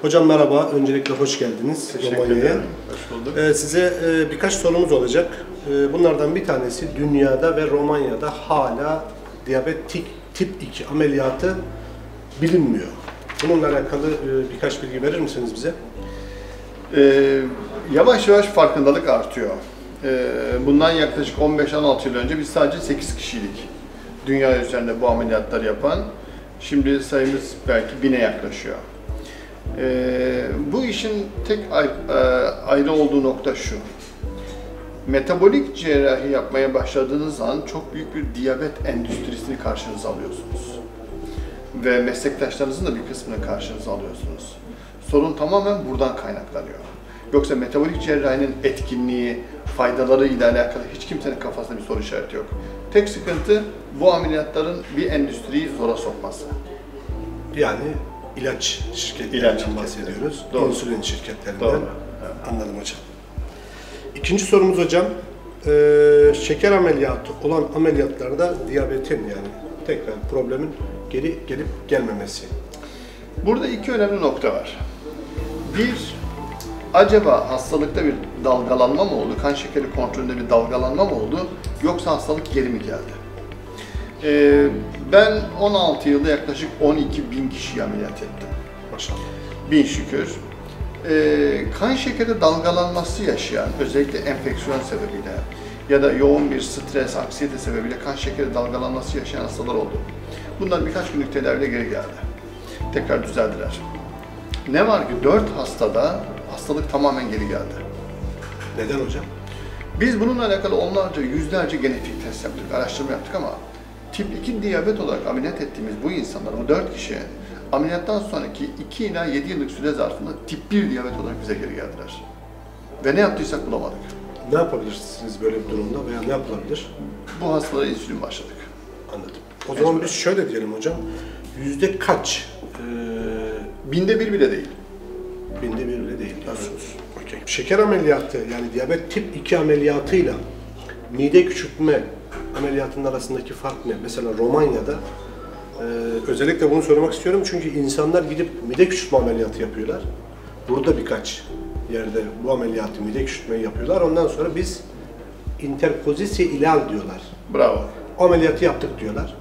Hocam merhaba, öncelikle hoş geldiniz Teşekkür Romanya'ya. ederim. Hoş bulduk. Ee, size e, birkaç sorumuz olacak. Ee, bunlardan bir tanesi dünyada ve Romanya'da hala diyabet tip, tip 2 ameliyatı bilinmiyor. Bununla alakalı e, birkaç bilgi verir misiniz bize? Ee, yavaş yavaş farkındalık artıyor. Ee, bundan yaklaşık 15-16 yıl önce biz sadece 8 kişiydik. Dünya üzerinde bu ameliyatları yapan. Şimdi sayımız belki bine yaklaşıyor. Ee, bu işin tek e, ayrı olduğu nokta şu. Metabolik cerrahi yapmaya başladığınız an çok büyük bir diyabet endüstrisini karşınıza alıyorsunuz. Ve meslektaşlarınızın da bir kısmını karşınıza alıyorsunuz. Sorun tamamen buradan kaynaklanıyor. Yoksa metabolik cerrahinin etkinliği, faydaları ile alakalı hiç kimsenin kafasında bir soru işareti yok. Tek sıkıntı bu ameliyatların bir endüstriyi zora sokması. Yani ilaç şirketlerinden İlaç şirketleri. bahsediyoruz. Doğru. İnsülin şirketlerinden. Doğru. Anladım hocam. İkinci sorumuz hocam. Ee, şeker ameliyatı olan ameliyatlarda diyabetin yani tekrar problemin geri gelip gelmemesi. Burada iki önemli nokta var. Bir, acaba hastalıkta bir dalgalanma mı oldu? Kan şekeri kontrolünde bir dalgalanma mı oldu? Yoksa hastalık geri mi geldi? Ee, ben 16 yılda yaklaşık 12 bin kişiyi ameliyat ettim. Maşallah. Bin şükür. Ee, kan şekeri dalgalanması yaşayan, özellikle enfeksiyon sebebiyle ya da yoğun bir stres, aksiyete sebebiyle kan şekeri dalgalanması yaşayan hastalar oldu. Bunlar birkaç günlük tedaviyle geri geldi. Tekrar düzeldiler. Ne var ki 4 hastada hastalık tamamen geri geldi. Neden hocam? Biz bununla alakalı onlarca, yüzlerce genetik test yaptık, araştırma yaptık ama tip 2 diyabet olarak ameliyat ettiğimiz bu insanlar, bu 4 kişi ameliyattan sonraki 2 ila 7 yıllık süre zarfında tip 1 diyabet olarak bize geri geldiler. Ve ne yaptıysak bulamadık. Ne yapabilirsiniz böyle bir durumda veya ne yapılabilir? Bu hastalara insülin başladık. Anladım. O zaman biz şöyle diyelim hocam. Yüzde kaç? Ee, Binde bir bile değil. binde bir bile değil diyorsunuz. Okey. Şeker ameliyatı yani diyabet tip 2 ameliyatıyla mide küçültme ameliyatının arasındaki fark ne? Mesela Romanya'da e, özellikle bunu söylemek istiyorum çünkü insanlar gidip mide küçültme ameliyatı yapıyorlar. Burada birkaç yerde bu ameliyatı mide küçültmeyi yapıyorlar. Ondan sonra biz interpozisye ilal diyorlar. Bravo. O ameliyatı yaptık diyorlar.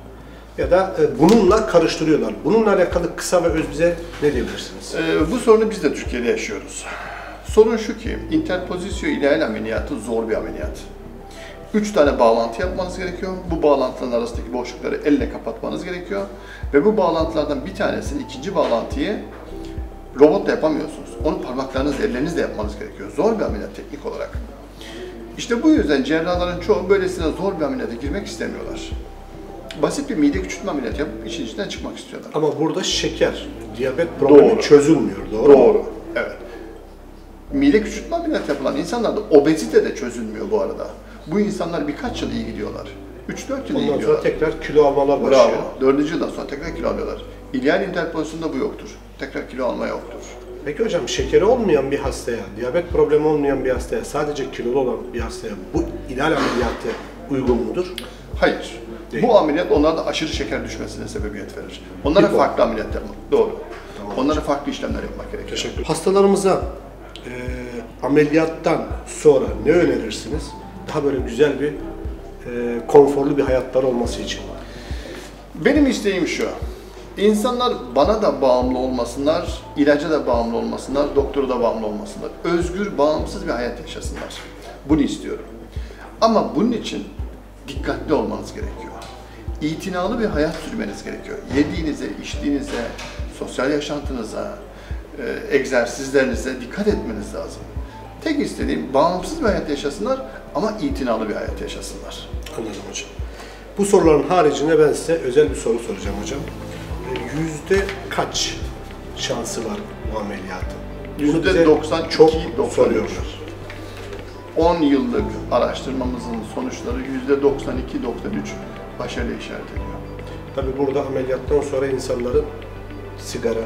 Ya da e, bununla karıştırıyorlar. Bununla alakalı kısa ve öz bize ne diyebilirsiniz? Ee, bu sorunu biz de Türkiye'de yaşıyoruz. Sorun şu ki, interpozisyon ideal ameliyatı zor bir ameliyat. Üç tane bağlantı yapmanız gerekiyor. Bu bağlantıların arasındaki boşlukları elle kapatmanız gerekiyor. Ve bu bağlantılardan bir tanesini, ikinci bağlantıyı robotla yapamıyorsunuz. Onu parmaklarınızla, ellerinizle yapmanız gerekiyor. Zor bir ameliyat teknik olarak. İşte bu yüzden cerrahların çoğu böylesine zor bir ameliyata girmek istemiyorlar. Basit bir mide küçültme ameliyatı yapıp işin içinden çıkmak istiyorlar. Ama burada şeker, diyabet problemi Doğru. çözülmüyor. Doğru. Doğru. Evet. Mide küçültme ameliyatı yapılan insanlarda obezite de çözülmüyor bu arada. Bu insanlar birkaç yıl iyi gidiyorlar. 3-4 yıl iyi Ondan sonra gidiyorlar. tekrar kilo almalar Bravo. başlıyor. Dördüncü yıldan sonra tekrar kilo alıyorlar. İdeal interpozisyonda bu yoktur. Tekrar kilo alma yoktur. Peki hocam şekeri olmayan bir hastaya, diyabet problemi olmayan bir hastaya, sadece kilolu olan bir hastaya bu ideal ameliyatı uygun mudur? Hayır. Değil. Bu ameliyat onlarda aşırı şeker düşmesine sebebiyet verir. Onlara Hipo. farklı ameliyat yapmak. Doğru. Tamam. Onlara farklı işlemler yapmak gerekiyor. Teşekkür Hastalarımıza e, ameliyattan sonra ne önerirsiniz? Daha böyle güzel bir, e, konforlu bir hayatları olması için. Benim isteğim şu. İnsanlar bana da bağımlı olmasınlar, ilaca da bağımlı olmasınlar, doktora da bağımlı olmasınlar. Özgür, bağımsız bir hayat yaşasınlar. Bunu istiyorum. Ama bunun için dikkatli olmanız gerekiyor. İtinalı bir hayat sürmeniz gerekiyor. Yediğinize, içtiğinize, sosyal yaşantınıza, e, egzersizlerinize dikkat etmeniz lazım. Tek istediğim bağımsız bir hayat yaşasınlar ama itinalı bir hayat yaşasınlar. Anladım hocam. Bu soruların haricinde ben size özel bir soru soracağım hocam. Yüzde kaç şansı var bu ameliyatın? Yüzde 92, çok 93. soruyorlar. 10 yıllık araştırmamızın sonuçları %92-93 başarılı işaret ediyor. Tabii burada ameliyattan sonra insanların sigara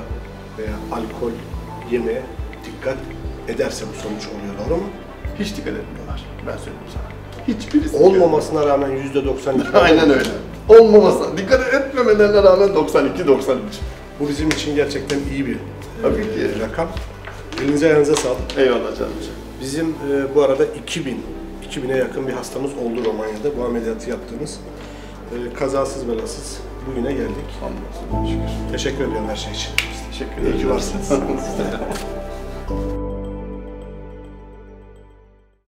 veya alkol yemeye dikkat ederse bu sonuç oluyor doğru mu? Hiç dikkat etmiyorlar. Ben söyleyeyim sana. Hiçbirisi Olmamasına rağmen yüzde 92. etmiyor. Aynen öyle. Olmamasına, dikkat etmemelerine rağmen 92-93. Bu bizim için gerçekten iyi bir Tabii ki. rakam. Elinize ayağınıza sağlık. Eyvallah canım. Bizim e, bu arada 2000, 2000'e yakın bir hastamız oldu Romanya'da. Bu ameliyatı yaptığımız. E, kazasız belasız bugüne geldik. Hamdolsun. Şükür. Teşekkür ediyorum her şey için. Teşekkür İyi ederim. ki varsınız.